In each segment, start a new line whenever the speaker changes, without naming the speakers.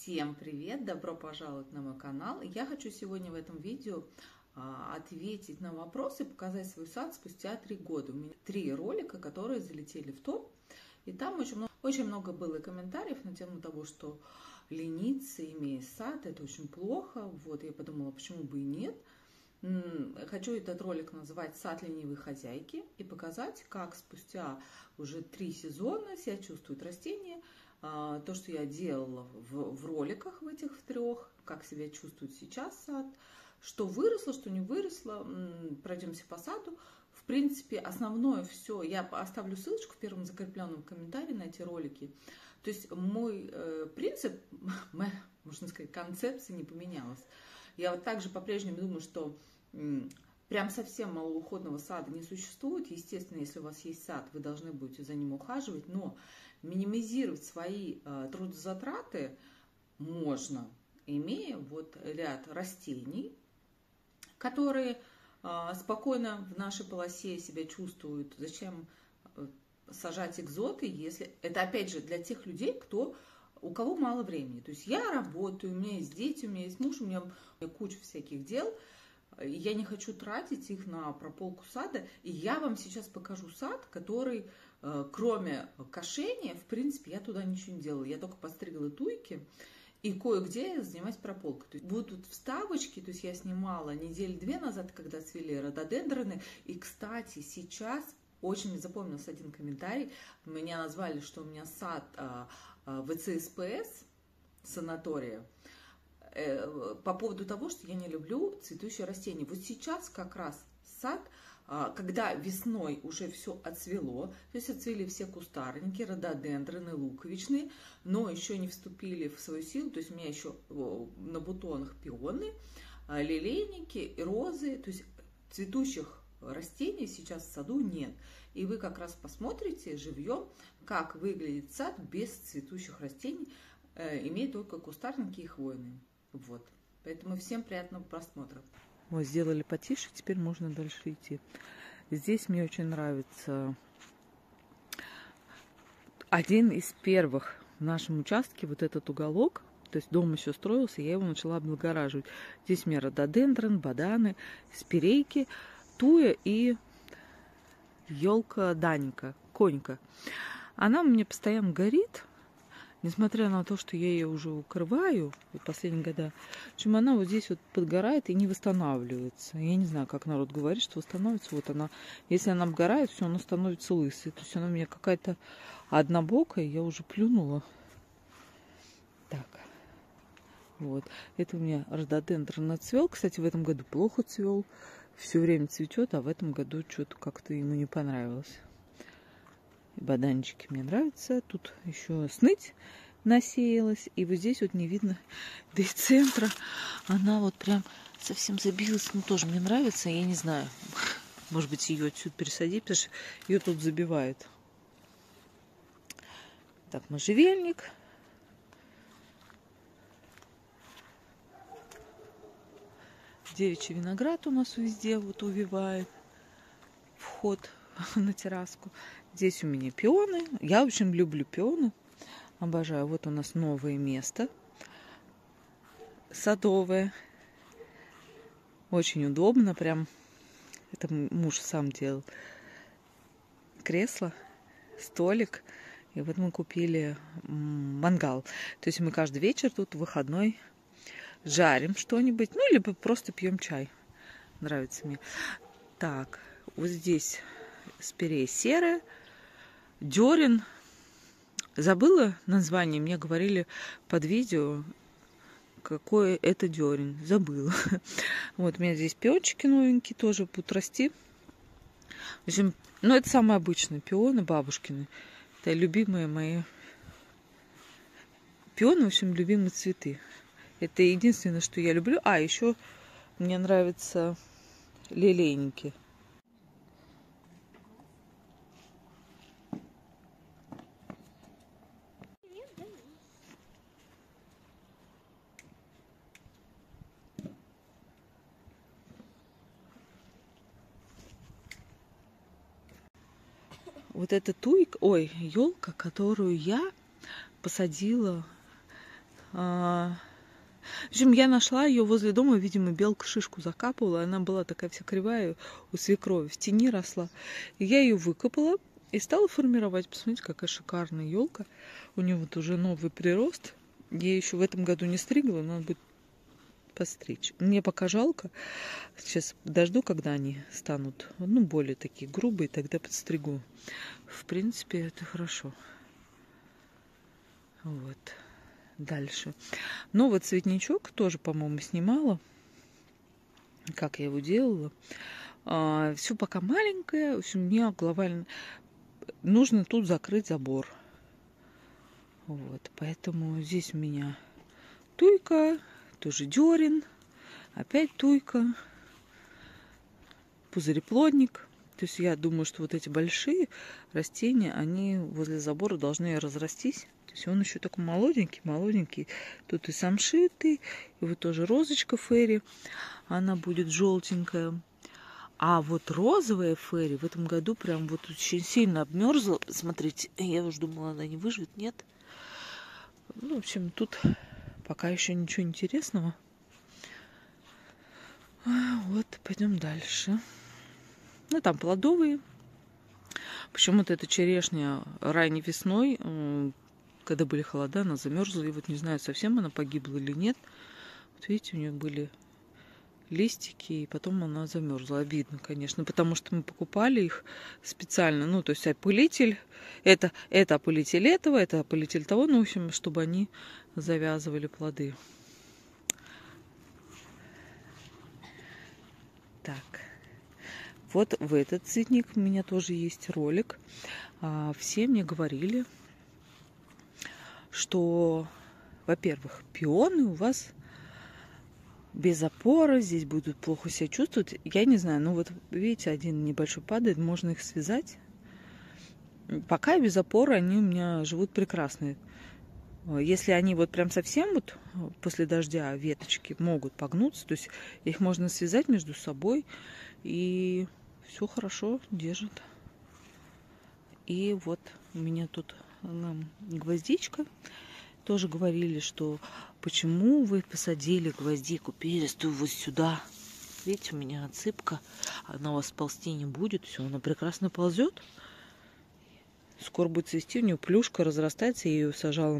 Всем привет! Добро пожаловать на мой канал. Я хочу сегодня в этом видео а, ответить на вопросы показать свой сад спустя три года. У меня три ролика, которые залетели в топ. И там очень много, очень много было комментариев на тему того, что лениться, имея сад, это очень плохо. Вот я подумала, почему бы и нет. Хочу этот ролик называть «Сад ленивой хозяйки» и показать, как спустя уже три сезона себя чувствуют растения, то, что я делала в, в роликах в этих в трех, как себя чувствует сейчас сад, что выросло, что не выросло, пройдемся по саду. В принципе, основное все, я оставлю ссылочку в первом закрепленном комментарии на эти ролики. То есть мой э, принцип, можно сказать, концепция не поменялась. Я вот также по-прежнему думаю, что Прям совсем малоуходного сада не существует. Естественно, если у вас есть сад, вы должны будете за ним ухаживать, но минимизировать свои э, трудозатраты можно, имея вот ряд растений, которые э, спокойно в нашей полосе себя чувствуют. Зачем э, сажать экзоты, если это опять же для тех людей, кто у кого мало времени. То есть я работаю, у меня есть дети, у меня есть муж, у меня куча всяких дел – я не хочу тратить их на прополку сада. И я вам сейчас покажу сад, который, кроме кошения, в принципе, я туда ничего не делала. Я только постригла туйки. И кое-где я занимаюсь прополкой. То есть будут вставочки, то есть я снимала недели две назад, когда цвели рододендроны. И, кстати, сейчас очень запомнился один комментарий. Меня назвали, что у меня сад а, а, ВЦСПС, санатория. Э, по поводу того, что я не люблю цветущие растения. Вот сейчас как раз сад, а, когда весной уже все отцвело, то есть отцвели все кустарники, рододендроны, луковичные, но еще не вступили в свою силу, то есть у меня еще на бутонах пионы, а, лилейники, розы, то есть цветущих растений сейчас в саду нет. И вы как раз посмотрите живьем, как выглядит сад без цветущих растений, э, имея только кустарники и хвойные. Вот. Поэтому всем приятного просмотра.
Вот, сделали потише, теперь можно дальше идти. Здесь мне очень нравится один из первых в нашем участке, вот этот уголок, то есть дом еще строился, я его начала облагораживать. Здесь меня рододендрон, баданы, спирейки, туя и елка Даника, конька. Она у меня постоянно горит, несмотря на то, что я ее уже укрываю в последние года, в она вот здесь вот подгорает и не восстанавливается. Я не знаю, как народ говорит, что восстанавливается. Вот она, если она обгорает, все, она становится лысой. То есть она у меня какая-то однобокая, я уже плюнула. Так. Вот. Это у меня рододендрон отцвел. Кстати, в этом году плохо цвел. Все время цветет, а в этом году что-то как-то ему не понравилось. Баданчики мне нравятся. Тут еще сныть насеялась. И вот здесь вот не видно до центра. Она вот прям совсем забилась. Ну, тоже мне нравится. Я не знаю. Может быть, ее отсюда пересадить, потому что ее тут забивает. Так, можжевельник. Девичий виноград у нас везде вот увивает вход на терраску. Здесь у меня пионы. Я, в общем, люблю пионы. Обожаю. Вот у нас новое место. Садовое. Очень удобно. Прям это муж сам делал. Кресло, столик. И вот мы купили мангал. То есть мы каждый вечер тут выходной жарим что-нибудь. Ну, либо просто пьем чай. Нравится мне. Так, вот здесь спирей серая, дерен. Забыла название, мне говорили под видео, какое это дерен. Забыла. Вот у меня здесь пиончики новенькие тоже будут расти. В общем, ну это самые обычные пионы бабушкины. Это любимые мои пионы, в общем, любимые цветы. Это единственное, что я люблю. А, еще мне нравятся лилейники. Вот эта туйка, ой, елка, которую я посадила
А, в общем, я нашла ее возле дома, видимо, белка шишку закапывала. Она была такая вся кривая у свекрови, в тени росла. Я ее выкопала и стала формировать. Посмотрите, какая шикарная елка. У нее вот уже новый прирост. Я еще в этом году не стригла, надо будет постричь. Мне пока жалко. Сейчас дожду, когда они станут, ну, более такие грубые, тогда подстригу. В принципе, это хорошо. Вот. Дальше. Новый цветничок тоже, по-моему, снимала. Как я его делала. А, все пока маленькое. В общем, мне глобально нужно тут закрыть забор. Вот, поэтому здесь у меня туйка, тоже дерин, опять туйка, пузыреплодник. То есть я думаю, что вот эти большие растения, они возле забора должны разрастись. То есть он еще такой молоденький, молоденький. Тут и самшитый, и вот тоже розочка ферри. Она будет желтенькая. А вот розовая ферри в этом году прям вот очень сильно обмерзла. Смотрите, я уже думала, она не выживет. Нет. Ну, в общем, тут пока еще ничего интересного. А, вот, пойдем дальше. Ну, там плодовые. Почему-то эта черешня ранней весной, когда были холода, она замерзла. И вот не знаю, совсем она погибла или нет. Вот видите, у нее были листики, и потом она замерзла. Обидно, конечно, потому что мы покупали их специально. Ну, то есть опылитель, это, это опылитель этого, это опылитель того, ну, в общем, чтобы они завязывали плоды. Так, вот в этот цветник у меня тоже есть ролик. А, все мне говорили, что, во-первых, пионы у вас без опоры, здесь будут плохо себя чувствовать. Я не знаю, ну вот видите, один небольшой падает, можно их связать. Пока без опоры они у меня живут прекрасно. Если они вот прям совсем вот после дождя веточки могут погнуться, то есть их можно связать между собой и все хорошо держит. И вот у меня тут гвоздичка тоже говорили, что почему вы посадили гвоздику перистую вот сюда. Видите, у меня отсыпка, она у вас ползти не будет, все, она прекрасно ползет. Скоро будет цвести, у нее плюшка разрастается, я ее сажала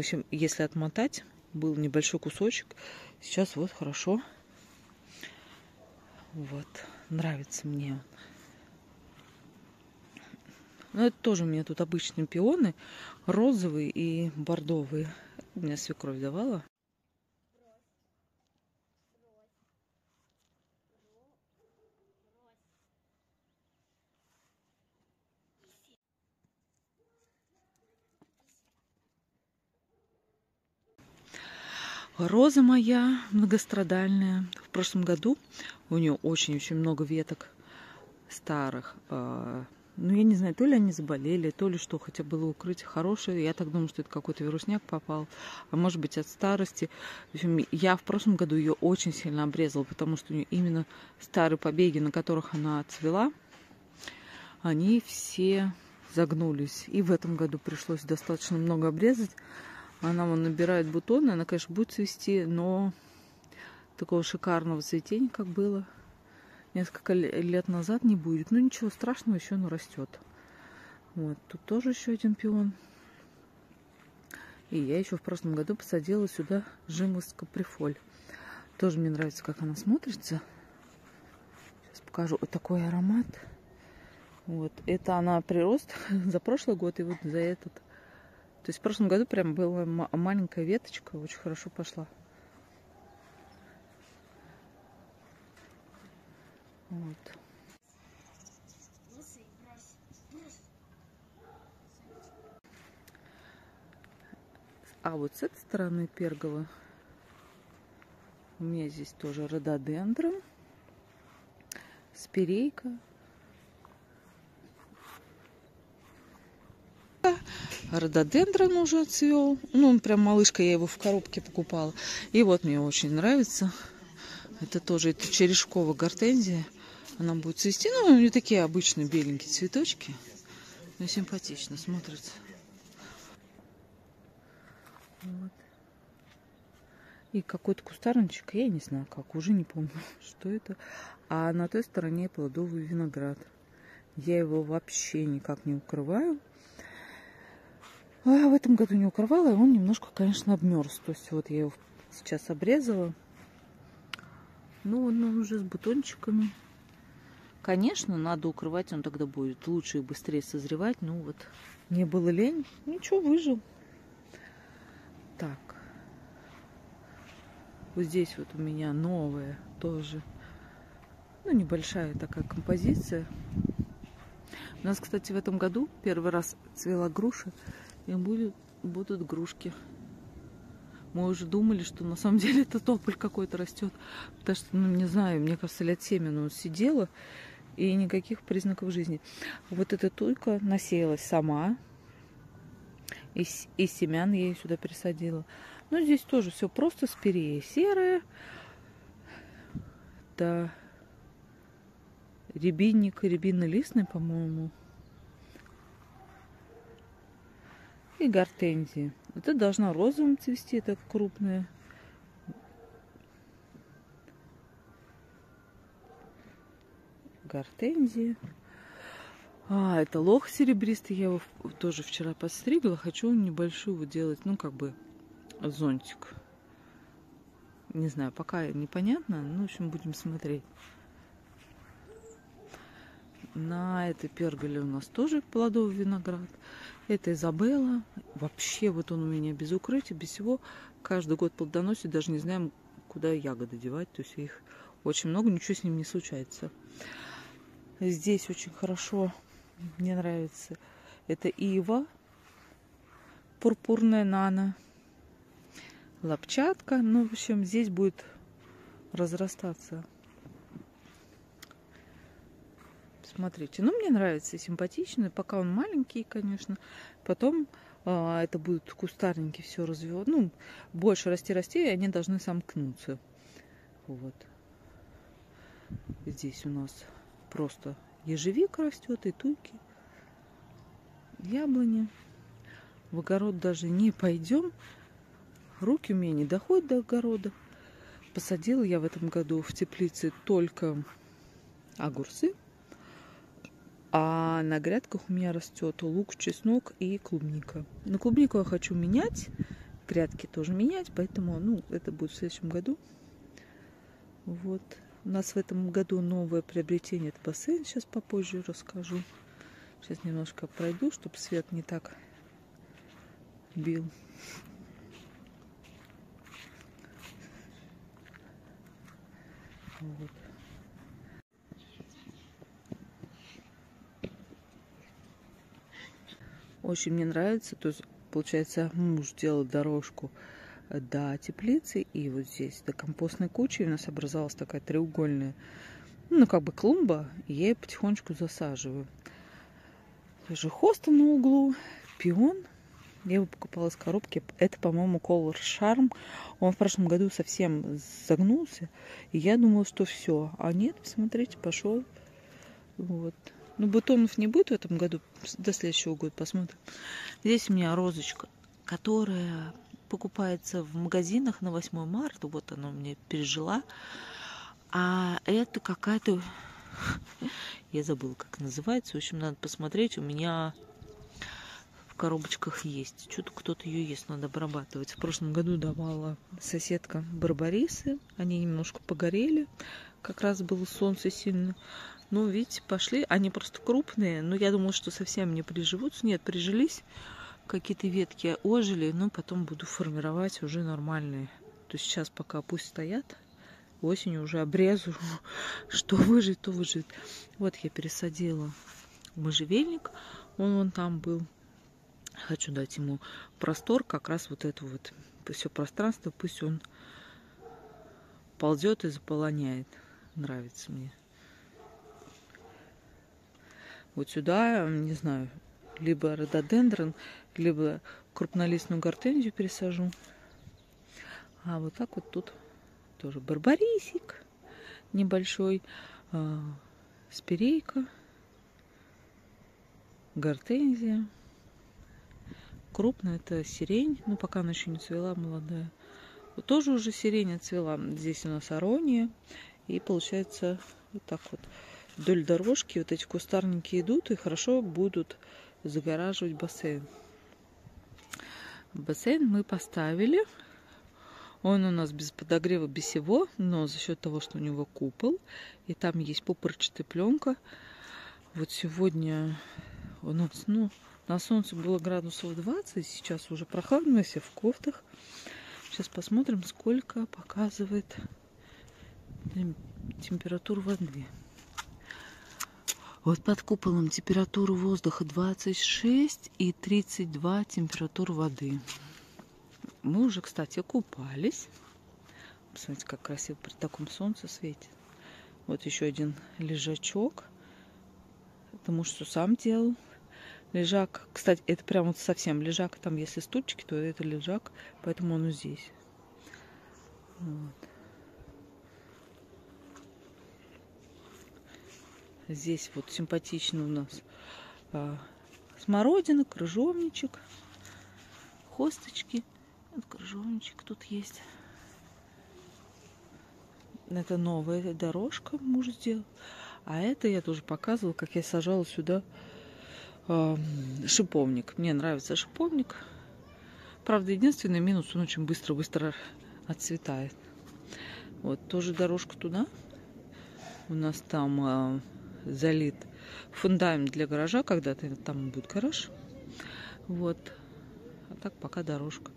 общем, если отмотать, был небольшой кусочек. Сейчас вот хорошо. Вот, нравится мне он. Но ну, это тоже у меня тут обычные пионы, розовые и бордовые. У меня свекровь давала. Роза моя многострадальная. В прошлом году у нее очень-очень много веток старых. А, ну, я не знаю, то ли они заболели, то ли что, хотя было укрытие хорошее. Я так думаю, что это какой-то вирусняк попал, а может быть от старости. В общем, я в прошлом году ее очень сильно обрезала, потому что у нее именно старые побеги, на которых она цвела, они все загнулись. И в этом году пришлось достаточно много обрезать. Она вон набирает бутоны, она, конечно, будет цвести, но такого шикарного цветения, как было, несколько лет назад не будет. Ну ничего страшного, еще оно растет. Вот, тут тоже еще один пион. И я еще в прошлом году посадила сюда жимость каприфоль. Тоже мне нравится, как она смотрится. Сейчас покажу. Вот такой аромат. Вот. Это она прирост за прошлый год и вот за этот. То есть в прошлом году прям была маленькая веточка, очень хорошо пошла. Вот. А вот с этой стороны Пергова у меня здесь тоже рододендрон, спирейка. Рододендрон уже цвел. Ну, он прям малышка, я его в коробке покупала. И вот мне очень нравится. Это тоже это черешковая гортензия она будет цвести. Ну, у нее такие обычные беленькие цветочки. Но симпатично смотрится. Вот. И какой-то кустарничек, я не знаю как, уже не помню, что это. А на той стороне плодовый виноград. Я его вообще никак не укрываю. А в этом году не укрывала, и он немножко, конечно, обмерз. То есть вот я его сейчас обрезала. Ну, он уже с бутончиками. Конечно, надо укрывать, он тогда будет лучше и быстрее созревать. Ну вот, не было лень, ничего, выжил. Так. Вот здесь вот у меня новая тоже. Ну, небольшая такая композиция. У нас, кстати, в этом году первый раз цвела груша и будет, будут грушки. Мы уже думали, что на самом деле это тополь какой-то растет. Потому что, ну, не знаю, мне кажется, лет 7 она сидела, и никаких признаков жизни. Вот эта туйка насеялась сама. Из, из семян ее сюда пересадила. Но здесь тоже все просто спирея серая. Да. Рябинник, рябинно-листный, по-моему. и гортензии. Это должна розовым цвести, это крупная. Гортензия. А, это лох серебристый, я его тоже вчера подстригла. Хочу небольшую вот делать, ну, как бы зонтик. Не знаю, пока непонятно, ну, в общем, будем смотреть. На этой перголе у нас тоже плодовый виноград. Это Изабелла. Вообще вот он у меня без укрытия, без всего. Каждый год плодоносит, даже не знаем, куда ягоды девать. То есть их очень много, ничего с ним не случается. Здесь очень хорошо, мне нравится. Это ива, пурпурная нана, лапчатка. Ну, в общем, здесь будет разрастаться Смотрите, ну мне нравится, симпатичный, пока он маленький, конечно. Потом а, это будут кустарники все развивать. Ну, больше расти-расти, и они должны сомкнуться. Вот. Здесь у нас просто ежевика растет и туйки, яблони. В огород даже не пойдем. Руки у меня не доходят до огорода. Посадила я в этом году в теплице только огурцы. А на грядках у меня растет лук, чеснок и клубника. На клубнику я хочу менять, грядки тоже менять, поэтому, ну, это будет в следующем году. Вот. У нас в этом году новое приобретение, это бассейн, сейчас попозже расскажу. Сейчас немножко пройду, чтобы свет не так бил. Вот. Очень мне нравится. То есть, получается, муж делал дорожку до теплицы. И вот здесь до компостной кучи у нас образовалась такая треугольная, ну, как бы клумба. И я ее потихонечку засаживаю. Тоже хоста на углу, пион. Я его покупала из коробки. Это, по-моему, Color Charm. Он в прошлом году совсем загнулся. И я думала, что все. А нет, посмотрите, пошел. Вот. Ну, бутонов не будет в этом году, до следующего года посмотрим. Здесь у меня розочка, которая покупается в магазинах на 8 марта. Вот она меня пережила. А это какая-то... Я забыла, как называется. В общем, надо посмотреть. У меня в коробочках есть. Что-то кто-то ее есть, надо обрабатывать. В прошлом году давала соседка барбарисы. Они немножко погорели. Как раз было солнце сильно. Ну, видите, пошли. Они просто крупные. Но я думала, что совсем не приживутся. Нет, прижились. Какие-то ветки ожили. Но потом буду формировать уже нормальные. То есть сейчас пока пусть стоят. Осенью уже обрезу. Что выжить, то выжить. Вот я пересадила можжевельник. Он вон там был. Хочу дать ему простор. Как раз вот это вот все пространство. Пусть он ползет и заполоняет. Нравится мне. Вот сюда, не знаю, либо рододендрон, либо крупнолистную гортензию пересажу. А вот так вот тут тоже барбарисик небольшой, э, спирейка, гортензия. Крупная это сирень, ну пока она еще не цвела, молодая. Вот тоже уже сирень цвела. Здесь у нас арония. И получается вот так вот вдоль дорожки вот эти кустарники идут и хорошо будут загораживать бассейн. Бассейн мы поставили. Он у нас без подогрева, без всего, но за счет того, что у него купол, и там есть пупырчатая пленка. Вот сегодня у нас, ну, на солнце было градусов 20, сейчас уже прохладно, все в кофтах. Сейчас посмотрим, сколько показывает температура воды. Вот под куполом температура воздуха 26 и 32 температура воды. Мы уже, кстати, купались. Посмотрите, как красиво при таком солнце светит. Вот еще один лежачок. Это муж сам делал. Лежак, кстати, это прям вот совсем лежак. Там, если стульчики, то это лежак, поэтому он здесь. Вот. Здесь вот симпатично у нас а, смородина, крыжовничек, хосточки. Вот крыжовничек тут есть. Это новая дорожка муж сделал. А это я тоже показывала, как я сажала сюда э, шиповник. Мне нравится шиповник. Правда, единственный минус, он очень быстро-быстро отцветает. Вот, тоже дорожка туда. У нас там э, залит фундамент для гаража, когда-то там будет гараж. Вот. А так пока дорожка.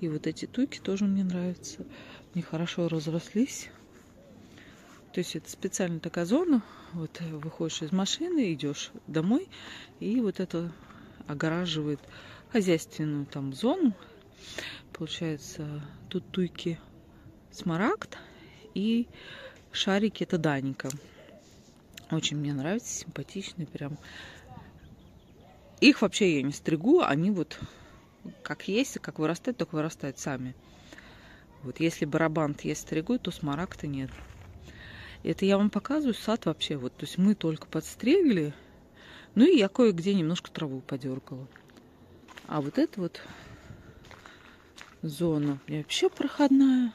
И вот эти туйки тоже мне нравятся. Они хорошо разрослись. То есть это специально такая зона. Вот выходишь из машины, идешь домой, и вот это огораживает хозяйственную там зону. Получается, тут туйки смарагд и шарики это даника. Очень мне нравится, симпатичные прям. Их вообще я не стригу, они вот как есть, как вырастают, так вырастают сами. Вот если барабант есть стригу, то смарагда нет. Это я вам показываю сад вообще. Вот, то есть мы только подстригли. Ну и я кое-где немножко траву подергала. А вот эта вот зона у меня вообще проходная.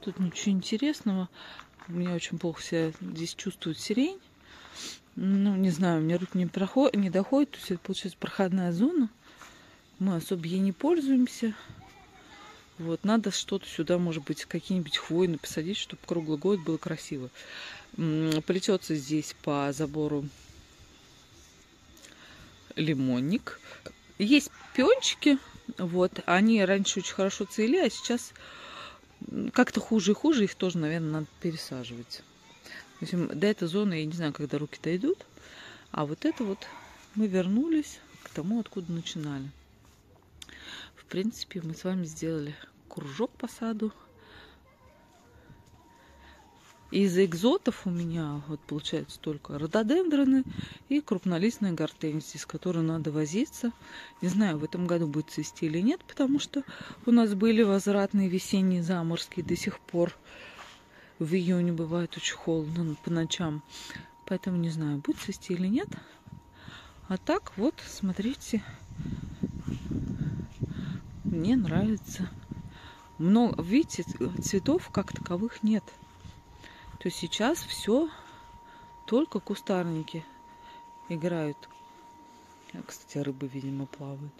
Тут ничего интересного. У меня очень плохо себя здесь чувствует сирень. Ну, не знаю, у меня руки не, проход... не доходят. То есть это получается проходная зона. Мы особо ей не пользуемся. Вот, надо что-то сюда, может быть, какие-нибудь хвойные посадить, чтобы круглый год было красиво. Плетется здесь по забору лимонник. Есть пиончики, вот, они раньше очень хорошо цвели, а сейчас как-то хуже и хуже, их тоже, наверное, надо пересаживать. В общем, до этой зоны, я не знаю, когда руки дойдут, а вот это вот мы вернулись к тому, откуда начинали. В принципе, мы с вами сделали кружок по саду. Из экзотов у меня вот получается только рододендроны и крупнолистные гортензии, с которыми надо возиться. Не знаю, в этом году будет цвести или нет, потому что у нас были возвратные весенние заморские до сих пор. В июне бывает очень холодно по ночам. Поэтому не знаю, будет цвести или нет. А так вот, смотрите, мне нравится. Много, видите, цветов как таковых нет. То есть сейчас все только кустарники играют. А, кстати, рыбы, видимо, плавают.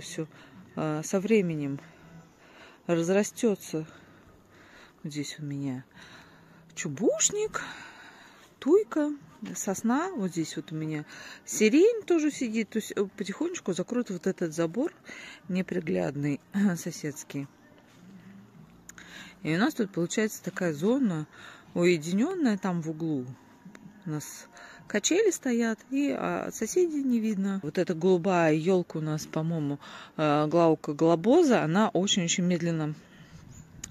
Все а, со временем разрастется. Здесь у меня чубушник, туйка, сосна. Вот здесь вот у меня сирень тоже сидит. То есть э, потихонечку закроет вот этот забор неприглядный соседский. И у нас тут получается такая зона уединенная там в углу. У нас качели стоят, и а, соседей не видно. Вот эта голубая елка у нас, по-моему, а, глаука глобоза, она очень-очень медленно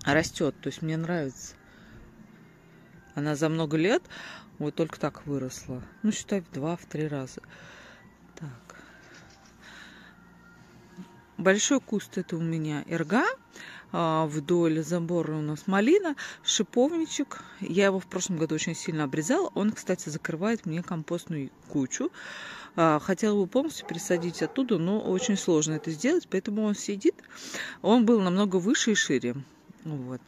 растет. То есть мне нравится. Она за много лет вот только так выросла. Ну, считай, в два, в три раза. Большой куст это у меня эрга. А, вдоль забора у нас малина, шиповничек. Я его в прошлом году очень сильно обрезала. Он, кстати, закрывает мне компостную кучу. А, хотела бы полностью пересадить оттуда, но очень сложно это сделать, поэтому он сидит. Он был намного выше и шире. Вот.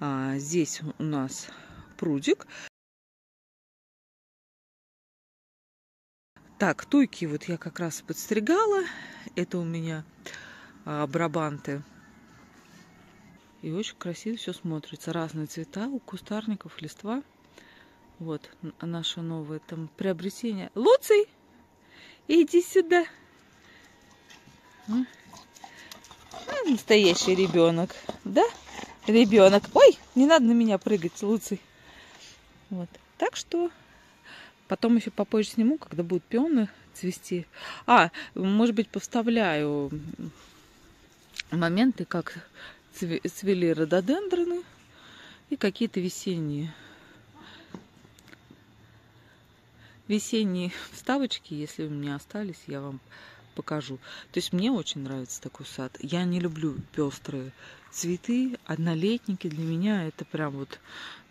А, здесь у нас прудик. Так, туйки вот я как раз подстригала. Это у меня а, брабанты. И очень красиво все смотрится. Разные цвета у кустарников, листва. Вот наше новое там приобретение. Луций, иди сюда. А, настоящий ребенок, да? Ребенок. Ой, не надо на меня прыгать, Луций. Вот. Так что Потом еще попозже сниму, когда будут пионы цвести. А, может быть, поставляю моменты, как цвели рододендроны и какие-то весенние весенние вставочки, если у меня остались, я вам покажу. То есть мне очень нравится такой сад. Я не люблю пестрые цветы, однолетники. Для меня это прям вот,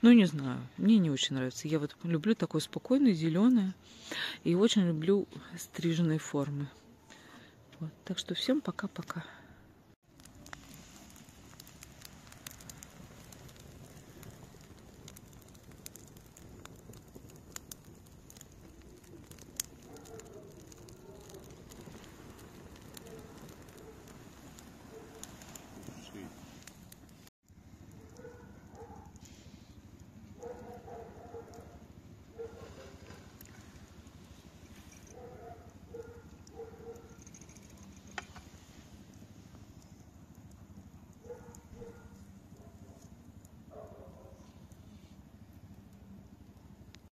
ну не знаю, мне не очень нравится. Я вот люблю такое спокойное, зеленое. И очень люблю стриженные формы. Вот. Так что всем пока-пока.